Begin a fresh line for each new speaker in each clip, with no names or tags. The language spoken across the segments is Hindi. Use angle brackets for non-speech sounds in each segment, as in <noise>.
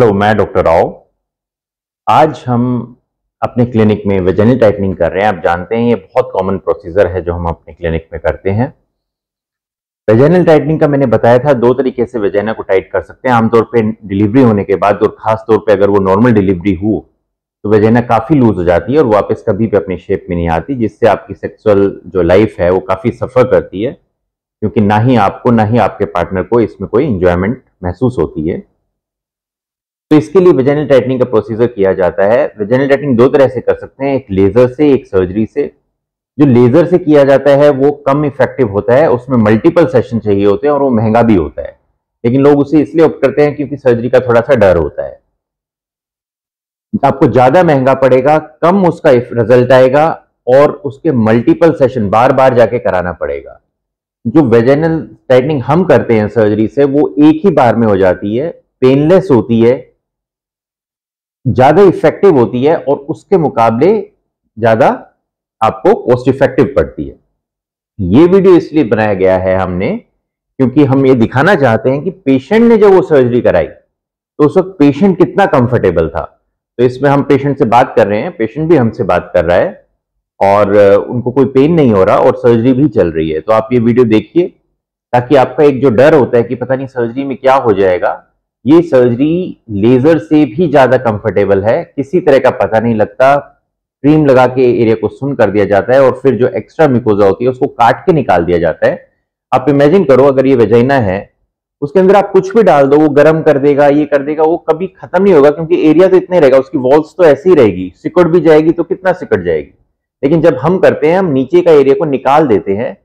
हेलो मैं डॉक्टर राव आज हम अपने क्लिनिक में वेजेनल टाइटनिंग कर रहे हैं। आप जानते हैं, ये बहुत कॉमन प्रोसीजर है जो हम अपने क्लिनिक में करते हैं। वेजेनल टाइटनिंग का मैंने बताया था, दो तरीके से वेजेना को टाइट कर सकते हैं। आमतौर पे डिलीवरी होने के बाद और खास तौर पे अगर वो नॉर्मल डिलीवरी हो तो वेजेना काफ़ी लूज हो जाती है और वापस कभी भी अपनी शेप में नहीं आती, जिससे आपकी सेक्सुअल जो लाइफ है, वो काफ़ी सफ़र करती है। क्योंकि ना ही आपको, ना ही आपके पार्टनर को इसमें कोई इंजॉयमेंट महसूस होती है। तो इसके लिए वेजेनल टाइटनिंग का प्रोसीजर किया जाता है। वेजेनल टाइटनिंग दो तरह से कर सकते हैं, एक लेजर से, एक सर्जरी से। जो लेजर से किया जाता है, वो कम इफ़ेक्टिव होता है, उसमें मल्टीपल सेशन चाहिए होते हैं और वो महँगा भी होता है। लेकिन लोग उसे इसलिए ऑप्ट करते हैं क्योंकि सर्जरी का थोड़ा सा डर होता है। आपको ज़्यादा महँगा पड़ेगा, कम उसका रिज़ल्ट आएगा और उसके मल्टीपल सेशन बार बार जाके कराना पड़ेगा। जो वेजेनल टाइटनिंग हम करते हैं सर्जरी से, वो एक ही बार में हो जाती है पेनलेस होती है ज़्यादा इफ़ेक्टिव होती है और उसके मुकाबले ज़्यादा आपको कॉस्ट इफ़ेक्टिव पड़ती है। ये वीडियो इसलिए बनाया गया है हमने क्योंकि हम ये दिखाना चाहते हैं कि पेशेंट ने जब वो सर्जरी कराई तो उस वक्त पेशेंट कितना कंफर्टेबल था। तो इसमें हम पेशेंट से बात कर रहे हैं पेशेंट भी हमसे बात कर रहा है और उनको कोई पेन नहीं हो रहा और सर्जरी भी चल रही है। तो आप ये वीडियो देखिए ताकि आपका एक जो डर होता है कि पता नहीं सर्जरी में क्या हो जाएगा ये सर्जरी लेजर से भी ज़्यादा कंफर्टेबल है। किसी तरह का पता नहीं लगता। क्रीम लगा के एरिया को सुन कर दिया जाता है और फिर जो एक्स्ट्रा मिकोजा होती है, उसको काट के निकाल दिया जाता है। आप इमेजिन करो, अगर ये वेजाइना है, उसके अंदर आप कुछ भी डाल दो, वो गर्म कर देगा, ये कर देगा, वो कभी खत्म नहीं होगा क्योंकि एरिया तो इतने रहेगा, उसकी वॉल्स तो ऐसी ही रहेगी। सिकुड़ भी जाएगी तो कितना सिकट जाएगी? लेकिन जब हम करते हैं, हम नीचे का एरिया को निकाल देते हैं,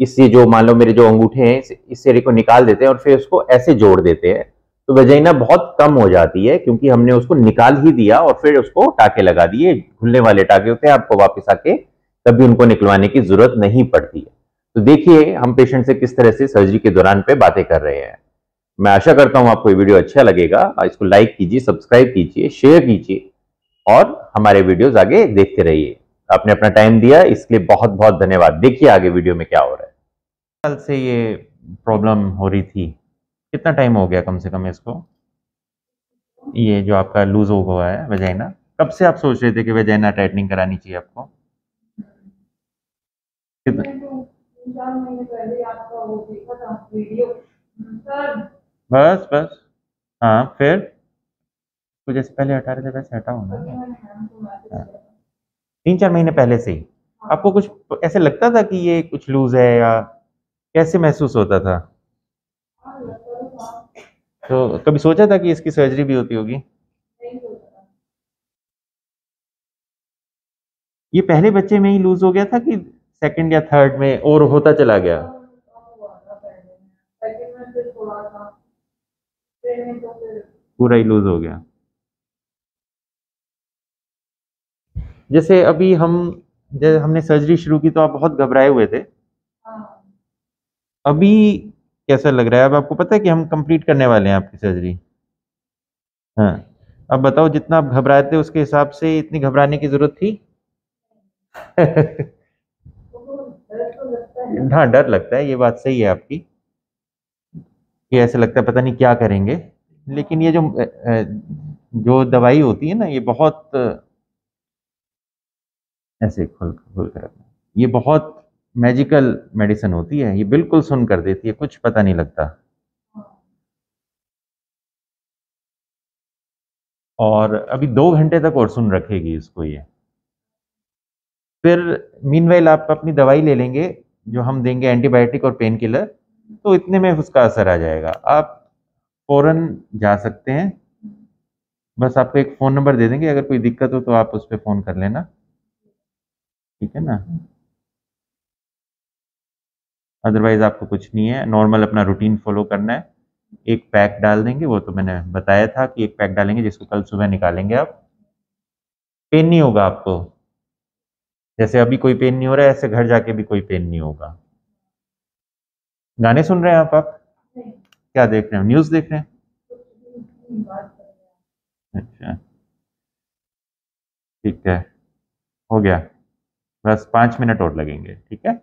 इससे जो मान लो मेरे जो अंगूठे हैं, इस एरिया को निकाल देते हैं और फिर उसको ऐसे जोड़ देते हैं। तो वजैना बहुत कम हो जाती है क्योंकि हमने उसको निकाल ही दिया और फिर उसको टाके लगा दिए। घुलने वाले टाके होते हैं, आपको वापस आके कभी उनको निकलवाने की ज़रूरत नहीं पड़ती है। तो देखिए, हम पेशेंट से किस तरह से सर्जरी के दौरान पे बातें कर रहे हैं। मैं आशा करता हूँ आपको ये वीडियो अच्छा लगेगा। इसको लाइक कीजिए सब्सक्राइब कीजिए शेयर कीजिए और हमारे वीडियोस आगे देखते रहिए। आपने अपना टाइम दिया, इसके लिए बहुत बहुत धन्यवाद। देखिए आगे वीडियो में क्या हो रहा है। कल से ये प्रॉब्लम हो रही थी। कितना टाइम हो गया कम से कम इसको? ये जो आपका लूज हो हुआ है वेजाइना कब से आप सोच रहे थे कि वेजाइना टाइटनिंग करानी चाहिए आपको? बस बस। हाँ फिर? कुछ जैसे पहले हटा रहे थे, वैसे हटा होना तीन चार महीने पहले से ही। आपको कुछ ऐसे लगता था कि ये कुछ लूज है या कैसे महसूस होता था? तो कभी सोचा था कि इसकी सर्जरी भी होती होगी? ये पहले बच्चे में ही लूज हो गया था कि सेकंड या थर्ड में और होता चला गया? पूरा ही लूज हो गया। जैसे अभी हम जब हमने सर्जरी शुरू की तो आप बहुत घबराए हुए थे। अभी कैसा लग रहा है? अब आपको पता है कि हम कंप्लीट करने वाले हैं आपकी सर्जरी हाँ। अब बताओ, जितना आप घबराए थे, उसके हिसाब से इतनी घबराने की ज़रूरत थी? <laughs> हाँ डर लगता है, ये बात सही है आपकी। कि ऐसे लगता है, पता नहीं क्या करेंगे। लेकिन ये जो जो दवाई होती है ना, ये बहुत, ऐसे खुल खुल कर ये बहुत मैजिकल मेडिसिन होती है, ये बिल्कुल सुन कर देती है, कुछ पता नहीं लगता। और अभी दो घंटे तक और सुन रखेगी इसको ये। फिर मीनवाइल आप अपनी दवाई ले लेंगे, जो हम देंगे एंटीबायोटिक और पेन किलर तो इतने में उसका असर आ जाएगा। आप फ़ौरन जा सकते हैं। बस आपको एक फ़ोन नंबर दे देंगे, अगर कोई दिक्कत हो तो आप उस पर फ़ोन कर लेना। ठीक है ना? अदरवाइज़ आपको कुछ नहीं है। नॉर्मल अपना रूटीन फॉलो करना है। एक पैक डाल देंगे वो तो मैंने बताया था कि एक पैक डालेंगे जिसको कल सुबह निकालेंगे आप। पेन नहीं होगा आपको। जैसे अभी कोई पेन नहीं हो रहा है ऐसे घर जाके भी कोई पेन नहीं होगा। गाने सुन रहे हैं आप आप? क्या देख रहे हो? न्यूज़ देख रहे हैं? अच्छा। ठीक है। हो गया। बस पाँच मिनट और लगेंगे ठीक है?